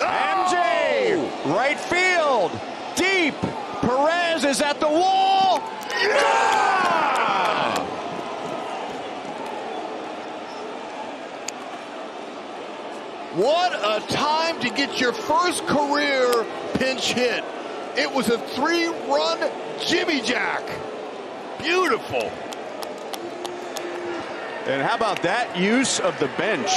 MJ, right field, deep. Perez is at the wall. What a time to get your first career pinch hit. It was a three-run Jimmy Jack. Beautiful. And how about that use of the bench?